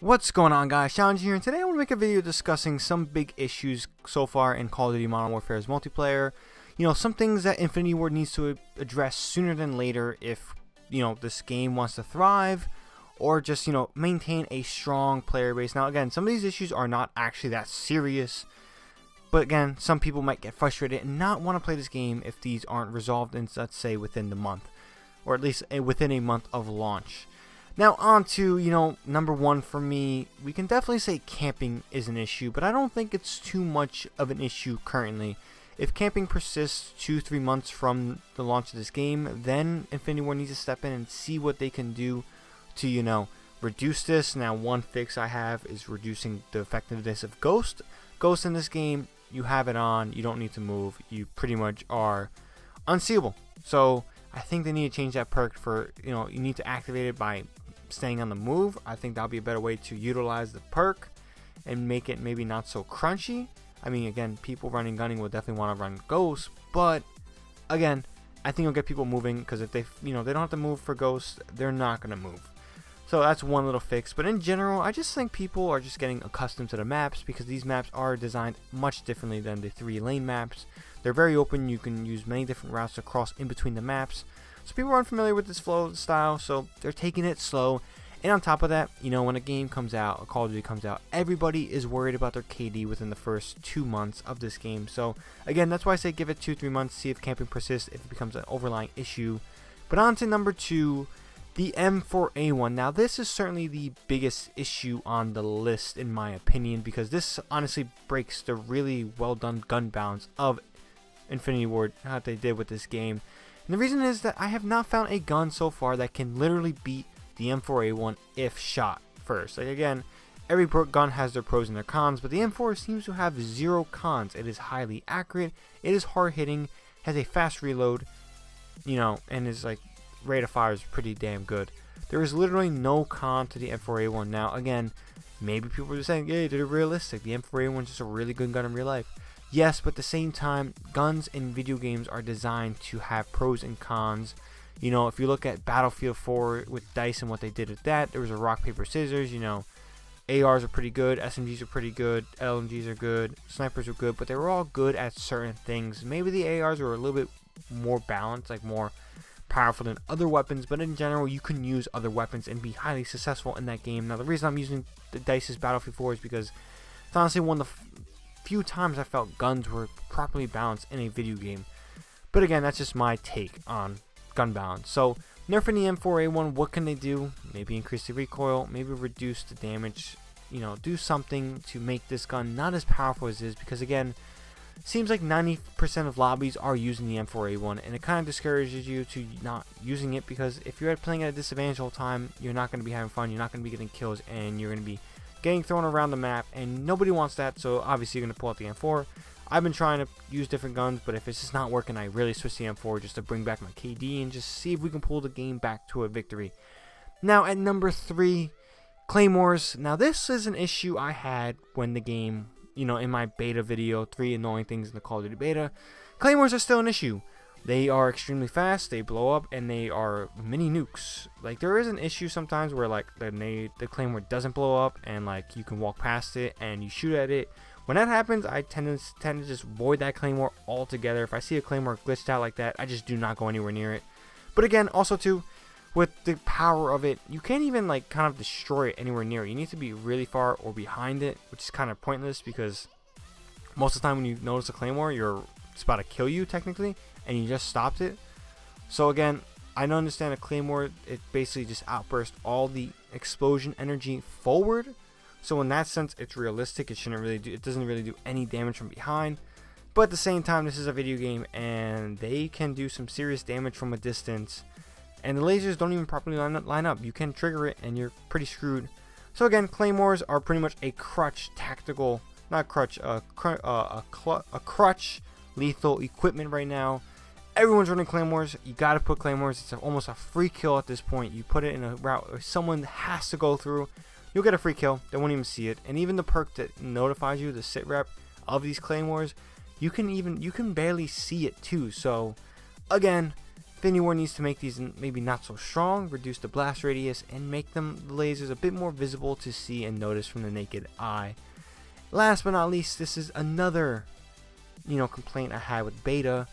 What's going on guys, Shadow here, and today I want to make a video discussing some big issues so far in Call of Duty Modern Warfare's multiplayer. You know, some things that Infinity Ward needs to address sooner than later if, you know, this game wants to thrive, or just, you know, maintain a strong player base. Now again, some of these issues are not actually that serious, but again, some people might get frustrated and not want to play this game if these aren't resolved in, let's say, within the month, or at least eh, within a month of launch. Now on to, you know, number one for me, we can definitely say camping is an issue, but I don't think it's too much of an issue currently. If camping persists two, three months from the launch of this game, then Infinity Ward needs to step in and see what they can do to, you know, reduce this. Now one fix I have is reducing the effectiveness of Ghost. Ghost in this game, you have it on, you don't need to move, you pretty much are unseeable. So I think they need to change that perk for, you know, you need to activate it by staying on the move. I think that'll be a better way to utilize the perk and make it maybe not so crunchy. I mean, again, people running gunning will definitely want to run ghosts, but again, I think it'll get people moving because if they, you know, they don't have to move for ghosts, they're not gonna move. So that's one little fix. But in general, I just think people are just getting accustomed to the maps because these maps are designed much differently than the three lane maps. They're very open. You can use many different routes to cross in between the maps. So people are unfamiliar with this flow style, so they're taking it slow. And on top of that, you know, when a game comes out, a Call of Duty comes out, everybody is worried about their KD within the first two months of this game. So again, that's why I say give it two, three months, see if camping persists, if it becomes an overlying issue. But on to number two, the M4A1. Now this is certainly the biggest issue on the list in my opinion because this honestly breaks the really well done gun balance of Infinity Ward, what they did with this game. And the reason is that I have not found a gun so far that can literally beat the M4A1 if shot first. Like again, every gun has their pros and their cons, but the M4 seems to have zero cons. It is highly accurate, it is hard hitting, has a fast reload, you know, and is like rate of fire is pretty damn good. There is literally no con to the M4A1. Now again, maybe people are saying, "Yeah, they're realistic. The M4A1 is just a really good gun in real life." Yes, but at the same time, guns in video games are designed to have pros and cons. You know, if you look at Battlefield 4 with DICE and what they did with that, there was a rock, paper, scissors. You know, ARs are pretty good, SMGs are pretty good, LMGs are good, snipers are good, but they were all good at certain things. Maybe the ARs were a little bit more balanced, like more powerful than other weapons, but in general, you can use other weapons and be highly successful in that game. Now, the reason I'm using the DICE's Battlefield 4 is because it's honestly one of the few times I felt guns were properly balanced in a video game. But again, that's just my take on gun balance. So, nerfing the M4A1, what can they do? Maybe increase the recoil, maybe reduce the damage, you know, do something to make this gun not as powerful as it is because again, seems like 90% of lobbies are using the M4A1 and it kind of discourages you to not using it because if you're playing at a disadvantage all the time, you're not going to be having fun, you're not going to be getting kills, and you're going to be getting thrown around the map, and nobody wants that, so obviously you're going to pull out the M4. I've been trying to use different guns, but if it's just not working, I really switch the M4 just to bring back my KD and just see if we can pull the game back to a victory. Now, at number 3, Claymores. Now, this is an issue I had when the game, you know, in my beta video, 3 annoying things in the Call of Duty beta. Claymores are still an issue. They are extremely fast, they blow up, and they are mini nukes. Like, there is an issue sometimes where, like, the, the claymore doesn't blow up, and, like, you can walk past it, and you shoot at it. When that happens, I tend to, tend to just void that claymore altogether. If I see a claymore glitched out like that, I just do not go anywhere near it. But again, also, too, with the power of it, you can't even, like, kind of destroy it anywhere near it. You need to be really far or behind it, which is kind of pointless, because most of the time when you notice a claymore, you're it's about to kill you, technically, and you just stopped it. So again, I don't understand a claymore. It basically just outbursts all the explosion energy forward. So in that sense, it's realistic. It shouldn't really do. It doesn't really do any damage from behind. But at the same time, this is a video game, and they can do some serious damage from a distance. And the lasers don't even properly line up. Line up. You can trigger it, and you're pretty screwed. So again, claymores are pretty much a crutch tactical, not crutch, uh, cr uh, a, a crutch lethal equipment right now everyone's running claymores. You got to put claymores. It's almost a free kill at this point. You put it in a route where someone has to go through. You'll get a free kill. They won't even see it. And even the perk that notifies you, the sit rep of these claymores, you can even you can barely see it too. So again, Infinity Ward needs to make these maybe not so strong, reduce the blast radius, and make them the lasers a bit more visible to see and notice from the naked eye. Last but not least, this is another, you know, complaint I had with beta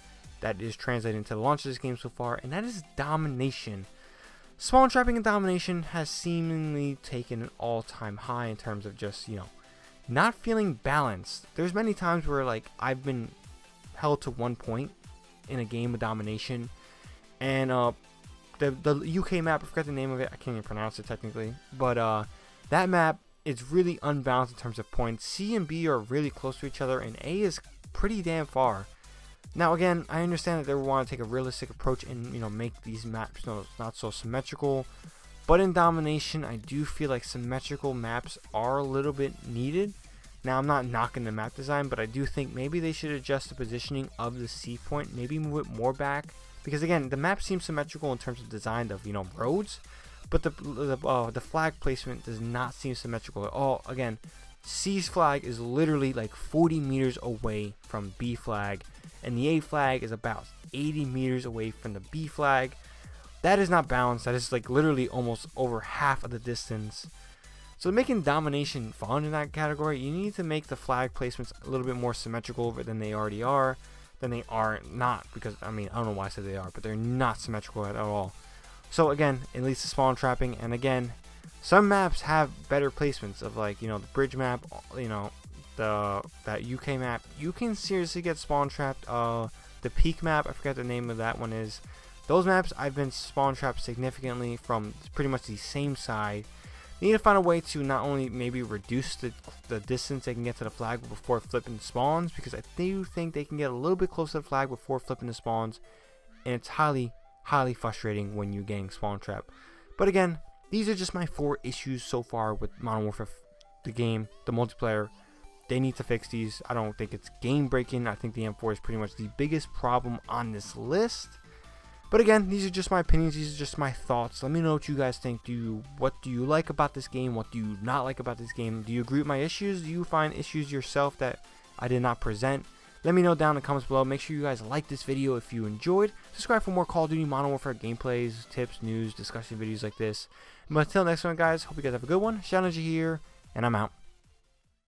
that is translated into the launch of this game so far, and that is domination. Spawn trapping and domination has seemingly taken an all-time high in terms of just, you know, not feeling balanced. There's many times where like I've been held to one point in a game of domination, and uh, the the UK map I forgot the name of it. I can't even pronounce it technically, but uh, that map is really unbalanced in terms of points. C and B are really close to each other, and A is pretty damn far. Now again, I understand that they want to take a realistic approach and you know make these maps not so symmetrical. But in Domination, I do feel like symmetrical maps are a little bit needed. Now, I'm not knocking the map design, but I do think maybe they should adjust the positioning of the C point, maybe move it more back. Because again, the map seems symmetrical in terms of design of, you know, roads, but the the, uh, the flag placement does not seem symmetrical at all. Again, C's flag is literally like 40 meters away from B flag, and the A flag is about 80 meters away from the B flag. That is not balanced. That is like literally almost over half of the distance. So making domination fun in that category, you need to make the flag placements a little bit more symmetrical than they already are. Than they are not because I mean I don't know why I said they are, but they're not symmetrical at all. So again, it leads to spawn trapping, and again, some maps have better placements of like you know the bridge map, you know the that UK map. You can seriously get spawn trapped. Uh, the peak map, I forget the name of that one is. Those maps I've been spawn trapped significantly from pretty much the same side. Need to find a way to not only maybe reduce the, the distance they can get to the flag before flipping spawns, because I do think they can get a little bit closer to the flag before flipping the spawns, and it's highly, highly frustrating when you're getting spawn trap. But again, these are just my four issues so far with Modern Warfare, the game, the multiplayer. They need to fix these. I don't think it's game breaking. I think the M4 is pretty much the biggest problem on this list. But again, these are just my opinions. These are just my thoughts. Let me know what you guys think. Do you what do you like about this game? What do you not like about this game? Do you agree with my issues? Do you find issues yourself that I did not present? Let me know down in the comments below. Make sure you guys like this video if you enjoyed. Subscribe for more Call of Duty Modern Warfare gameplays, tips, news, discussion videos like this. But until next one, guys, hope you guys have a good one. Shadow here, and I'm out.